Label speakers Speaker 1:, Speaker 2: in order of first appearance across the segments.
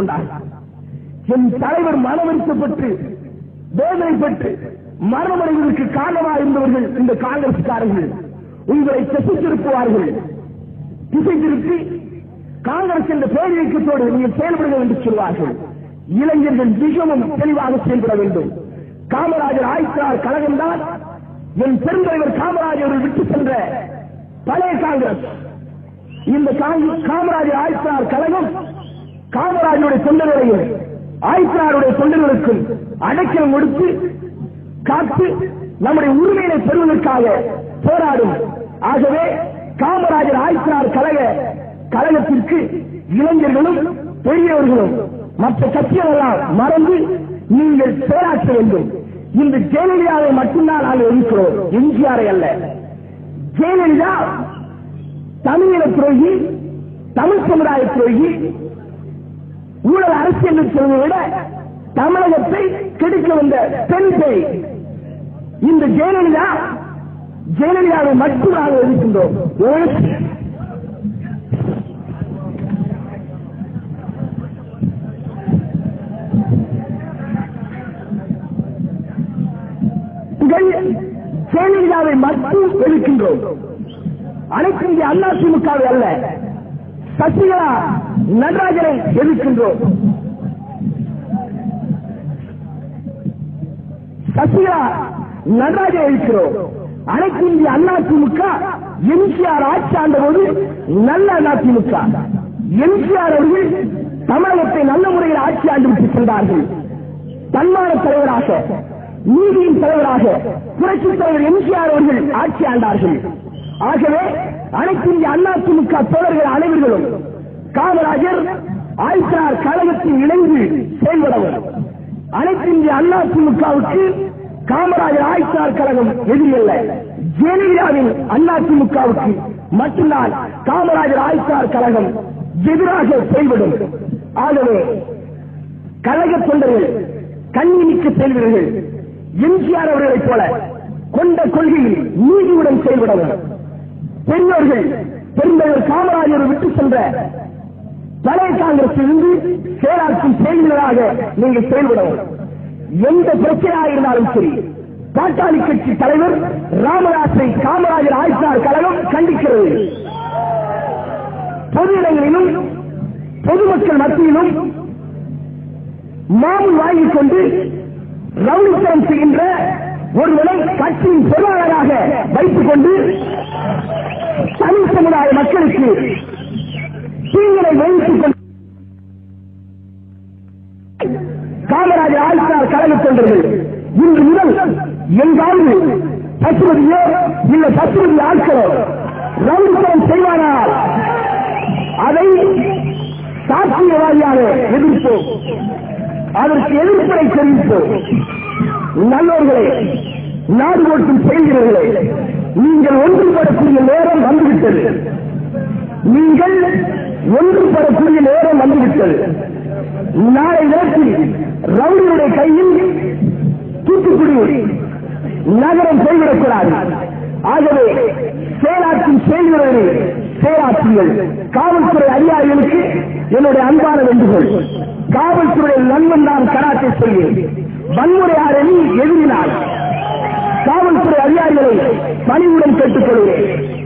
Speaker 1: கொண்டார். என் தலைவர் மனவரிக்கப்பட்டு வேதனைப்பட்டு மரணமடைவதற்கு காரணமாக இருந்தவர்கள் இந்த காங்கிரஸ்காரர்கள். உங்களை திசை திசை திருப்பி காங்கிரஸ் என்ற பேரியக்கத்தோடு நீங்கள் செயல்படுங்கள் என்று சொல்வார்கள். இளைஞர்கள் மிகவும் தெளிவாக செயல்பட வேண்டும். காமராஜர் ஆய்த்தார் கழகம்தான் என் பெருந்தலைவர் காமராஜர் அவர்கள் விட்டு சென்ற பழைய காங்கிரஸ். இந்த காமராஜர் ஆய்த்தார் கழகம் காமராஜருடைய தொண்டர்களையும் ஆய்த்தாருடைய தொண்டர்களுக்கும் அடைக்கலம் கொடுத்து காத்து நம்முடைய உரிமையை பெறுவதற்காக போராடும். ஆகவே காமராஜர் ஆய்த்தார் கழக கழகத்திற்கு இளைஞர்களும் பெரியவர்களும் மற்ற கட்சிகளெல்லாம் மறந்து நீங்கள் போராட்ட வேண்டும். இந்த ஜெயலலிதாவை மட்டும்தான் நாங்கள் இருக்கிறோம் எம்ஜிஆரை அல்ல. ஜெயலலிதா தமிழின துறையில் தமிழ் சமுதாய துறையில் ஊழல் அரசியல் சொல்வதை விட தமிழகத்தை கெடுக்க வந்த பெண் பேய். இந்த ஜெயலலிதா ஜெயலலிதாவை மட்டும் நாங்கள் எதிர்க்கின்றோம் ஜெயலலிதாவை மட்டும் எதிர்க்கின்றோம். அனைத்து இந்திய அண்ணா திமுகவை அல்ல சசிகலா நடராஜனை எதிர்க்கின்றோம். சசிகலா நடராஜனை எதிர்க்கிறோம். அனைத்து இந்திய அண்ணா திமுக எம்ஜிஆர் ஆட்சி ஆண்ட போது நல்ல அதிமுக எம்ஜிஆர் அவர்கள் தமிழகத்தை நல்ல முறையில் ஆட்சி ஆண்டு விட்டு சென்றார்கள். தன்மான தலைவராக நீதியின் தலைவராக புரட்சி தலைவர் எம்ஜிஆர் அவர்கள் ஆட்சி ஆண்டார்கள். ஆகவே அனைத்து இந்திய அண்ணா திமுக தோழர்கள் அனைவர்களும் காமராஜர் ஆய்சார் கழகத்தில் இணைந்து செயல்படவர் அனைத்து இந்திய அண்ணா காமராஜர் ஆய்சார் கழகம் எதிரியல்ல ஜெயலலிதாவின் அதிமுகவுக்கு மட்டும்தான் காமராஜர் ஆய்சார் கழகம் எதிராக செயல்படும். ஆகவே கழக தொண்டர்கள் கண்ணிமிக்க செல்வீர்கள் எம்ஜிஆர் அவர்களைப் போல கொண்ட கொள்கையில் நீதியுடன் செயல்படவர் பெரியோர்கள் பெருந்தவர் காமராஜர் விட்டு சென்ற பழைய காங்கிரஸ் இருந்து செயலாற்றும் செயல்களாக நீங்கள் செயல்படவும். எந்த பிரச்சனையாக இருந்தாலும் சரி பாட்டாளி கட்சி தலைவர் ராமதாஸை காமராஜர் ஆய்ச்சார் கழகம் கண்டிக்கிறது. பொது இடங்களிலும் பொதுமக்கள் மத்தியிலும் மாமூல் வாங்கிக் கொண்டு ரவுடித்தனம் செய்கின்ற ஒருவரை கட்சியின் பொருளாளராக வைத்துக் கொண்டு தனி சமுதாய மக்களுக்கு தீங்களை வைத்துக் கொண்டு காமராஜர் ஆழ்த்தார் கலந்து தொண்டர்கள் இன்று முதல் எங்காவது பசுமதியோ இல்ல பசுமதி ஆட்களோ ரவுடித்தனம் செய்வானால் அதை சாத்தியவாதியாக எதிர்ப்போம். அதற்கு எதிர்ப்பை தெரிவிப்போம். நல்லவர்களே நாடு ஓட்டும் செய்கிறவர்களே நீங்கள் ஒன்றுபடக்கூடிய நேரம் வந்துவிட்டது நீங்கள் ஒன்றுபடக்கூடிய நேரம் வந்துவிட்டது. நாளை நேரத்தில் ரவுடியுடைய கையில் தூத்துக்குடி நகரம் போய்விடக்கூடாது ஆகவே செயலாற்றும் செய்கிறவரை செயலாற்றுங்கள். காவல்துறை அதிகாரிகளுக்கு என்னுடைய அன்பான வேண்டுகோள். காவல்துறை நண்பன் நான் கராட்டை செய்வேன் வன்முறையாளி எதிரினால். காவல்துறை அதிகாரிகளை பணிவுடன் கேட்டுக்கொள்கிறேன்.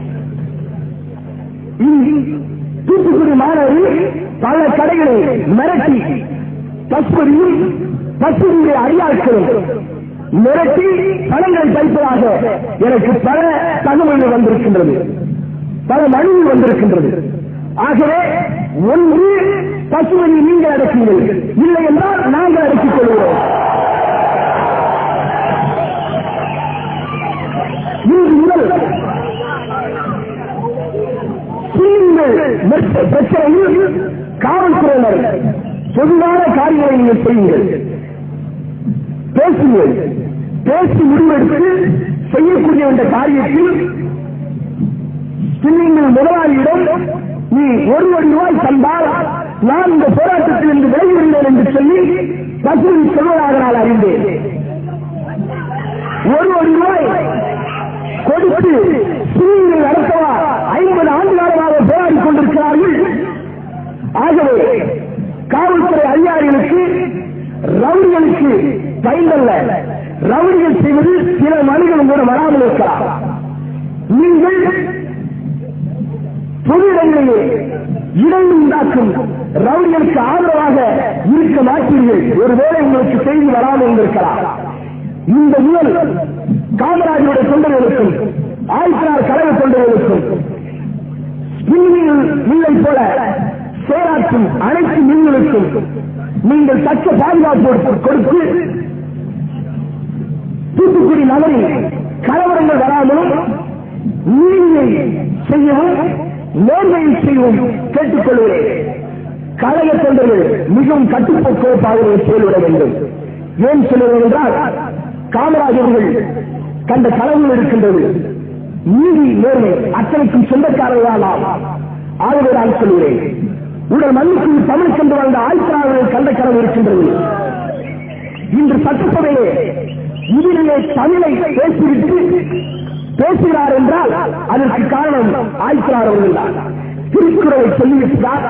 Speaker 1: தூத்துக்குடி மாநகரில் பல கடைகளை மிரட்டி பசுபதியும் பசுடைய அடியாட்களும் மிரட்டி பணங்களை பறிப்பதாக எனக்கு பல தகவல்கள் வந்திருக்கின்றது. பல மனுவில் வந்திருக்கின்றது. ஆகவே ஒன்று பசுவதி நீங்கள் அடக்குங்கள் இல்லை என்றால் நாங்கள் அடக்கிக் கொள்கிறோம். பிரச்சனையில் காவல்துறையினர் பொதுவான காரியங்களை நீங்கள் செய்யுங்கள். பேசுங்கள். பேசி முடிவெடுத்து செய்யக்கூடிய இந்த காரியத்தில் நீங்கள் முதலாளியிடம் நீ ஒரு கோடி ரூபாய் தந்தால் நான் இந்த போராட்டத்தில் இருந்து விலகிவிடுவேன் என்று சொல்லி வசூல் சொல்வதாக நான் அறிந்தேன். ஒரு கோடி ரூபாய் கொடுத்து சிறியை நடத்தவா? ஐம்பது ஆண்டு காலமாக ஆகவே காவல்துறை அதிகாரிகளுக்கு ரவுடிகளுக்கு பயந்தல்ல ரவுடிகள் செய்வது சில மனிதர்கள் கூட வராமல் இருக்கலாம். நீங்கள் பொது இடங்களிலே இடம் உண்டாக்கும் ரவுடிகளுக்கு ஆதரவாக இருக்க மாட்டீர்கள். ஒருவேளை உங்களுக்கு செய்தி வராமல் இருந்திருக்கலாம். இந்த முதல் காமராஜருடைய தொண்டர்களுக்கும் ஆயிரத்தினார் கழக தொண்டர்களுக்கும் இல்லை போல செயலாற்றும் அனைத்து மீன்களுக்கும் நீங்கள் தக்க பாதுகாப்பு கொடுத்து தூத்துக்குடி நகரில் கலவரங்கள் வராமலும் நீதியை செய்யவும் நேர்மையை செய்யவும் கேட்டுக்கொள்கிறேன் கலைய தொண்டர்கள் மிகவும் கட்டுப்போக்காக செயல்பட வேண்டும். ஏன் சொல்லுவது என்றால் காமராஜர்கள் கண்ட கனவுகள் இருக்கின்றது. நீதி நேர்மை அத்தனைக்கும் சொந்தக்காரர்கள் நாம் ஆகவே நான் சொல்கிறேன் உடல் மண்ணுக்கு தமிழ் சென்று வாழ்ந்த ஆய்ச்சாளர்கள் கண்ட கனவு இருக்கின்றது. இன்று சட்டசபையிலே இதிலே தமிழை பேசிவிட்டு பேசுகிறார் என்றால் அதற்கு காரணம் ஆய்ச்சாளர் அவர்கள் தான். திருக்குறளை சொல்லிவிட்டார்.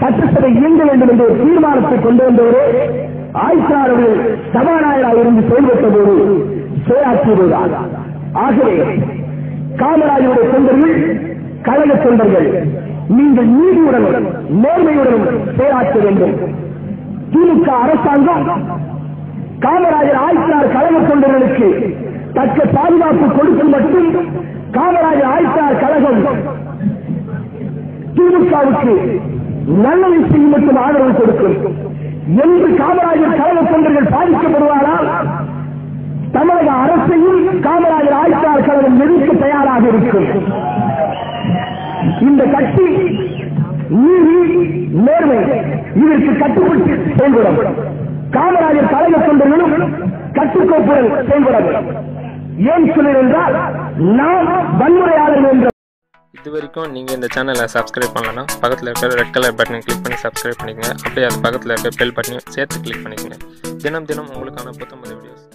Speaker 1: சட்டசபை இயங்க வேண்டும் என்ற ஒரு தீர்மானத்தை கொண்டு வந்தவரே ஆய்ச்சாளர் அவர்கள் சபாநாயகராக இருந்து செயல்பட்ட போது செயலாற்றியதுதான். ஆகவே காமராஜருடைய தொண்டர்கள் கழக தொண்டர்கள் நீங்கள் நீதியுடனும் நேர்மையுடனும் செயலாற்ற வேண்டும். திமுக அரசாங்கம் காமராஜர் ஆய்ச்சார் கழக தொண்டர்களுக்கு தக்க பாதுகாப்பு கொடுக்கும் மட்டும் காமராஜர் ஆய்ச்சார் கழகம் திமுகவுக்கு நல்லதை செய்யும் மட்டும் ஆதரவு கொடுக்கும். என்று காமராஜர் கழக தொண்டர்கள் பாதிக்கப்படுவாரால் தமிழக அரசையும் காமராஜர் ஆய்ச்சார் கழகம் எதிர்க்க தயாராக இருக்கும். இந்த கட்சி நீதி நேர்மை இதற்கு கட்டுப்பட்டு செயல்படும். காமராஜர் கழக தொண்டர்களும் கட்டுக்கோப்புடன் செயல்படும். ஏன் சொல்லுங்கள் என்றால் நாம் வன்முறையாளர்கள் என்ற
Speaker 2: இது வரைக்கும் நீங்கள் இந்த சேனலை சப்ஸ்கிரைப் பண்ணலன்னா பக்கத்தில் இருக்கிற ரெட் கலர் பட்டனை கிளிக் பண்ணி சப்ஸ்கிரைப் பண்ணிக்கங்க. அப்படியே அது பக்கத்தில் இருக்கிற பெல் பட்டனையும் சேர்த்து கிளிக் பண்ணிக்கங்க. தினம் தினம் உங்களுக்கான புத்தம்பது வீடியோஸ்